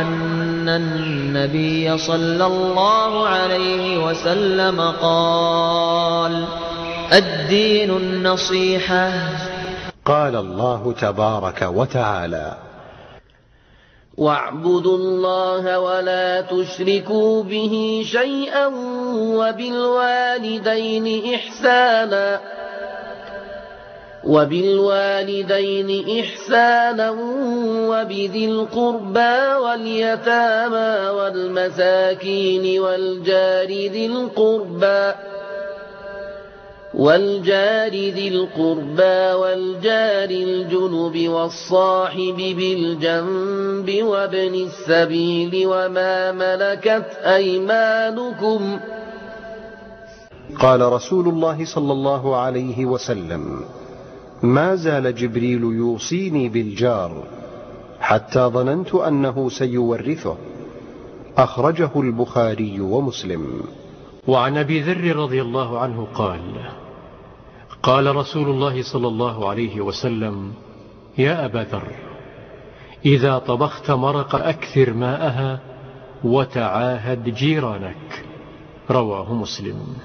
أن النبي صلى الله عليه وسلم قال الدين النصيحة. قال الله تبارك وتعالى واعبدوا الله ولا تشركوا به شيئا وبالوالدين إحسانا. وبالوالدين إحسانا وبذي القربى واليتامى والمساكين والجار ذي القربى والجار ذي القربى والجار الجنب والصاحب بالجنب وابن السبيل وما ملكت أيمانكم قال رسول الله صلى الله عليه وسلم ما زال جبريل يوصيني بالجار حتى ظننت أنه سيورثه. أخرجه البخاري ومسلم. وعن أبي ذر رضي الله عنه قال قال رسول الله صلى الله عليه وسلم يا أبا ذر إذا طبخت مرق أكثر ماءها وتعاهد جيرانك. رواه مسلم.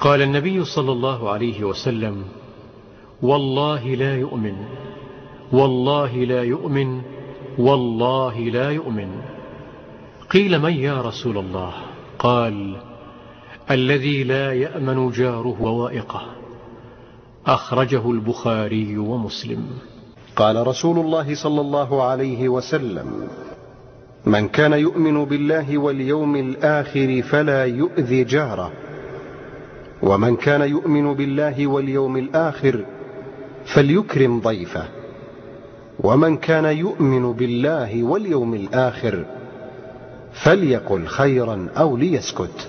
قال النبي صلى الله عليه وسلم والله لا يؤمن. والله لا يؤمن. والله لا يؤمن. قيل من يا رسول الله؟ قال الذي لا يأمن جاره ووائقه. أخرجه البخاري ومسلم. قال رسول الله صلى الله عليه وسلم من كان يؤمن بالله واليوم الآخر فلا يؤذي جاره. ومن كان يؤمن بالله واليوم الآخر فليكرم ضيفه. ومن كان يؤمن بالله واليوم الآخر فليقل خيرا أو ليسكت.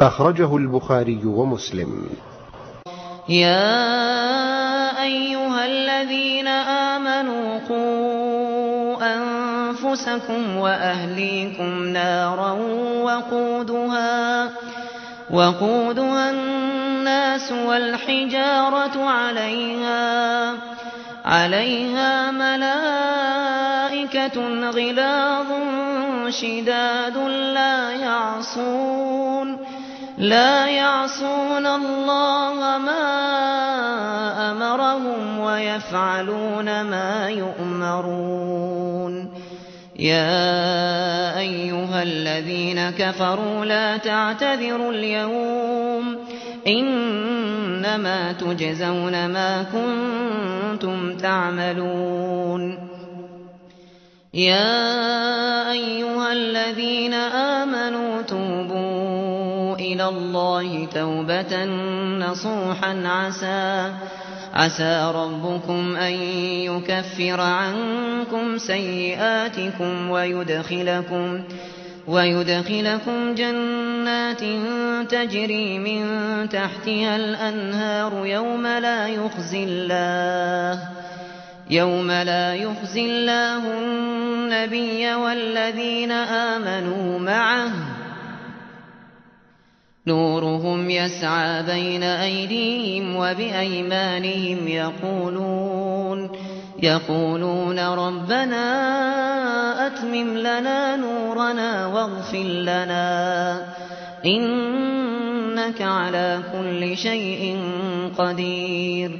أخرجه البخاري ومسلم. يا أيها الذين آمنوا قوا أنفسكم وأهليكم نارا وقودها وقودها الناس والحجارة عليها عليها ملائكة غلاظ شداد لا يعصون لا يعصون الله ما أمرهم ويفعلون ما يؤمرون. يا أيها الذين كفروا لا تعتذروا اليوم إنما تجزون ما كنتم تعملون. يا أيها الذين آمنوا توبوا إلى الله توبة نصوحا عسى عسى ربكم أن يكفر عنكم سيئاتكم ويدخلكم ويدخلكم جنات تجري من تحتها الأنهار يوم لا يخزي الله يوم لا يخزي الله النبي والذين آمنوا معه. نورهم يسعى بين أيديهم وبأيمانهم يقولون يقولون ربنا أتمم لنا نورنا واغفر لنا. إنك على كل شيء قدير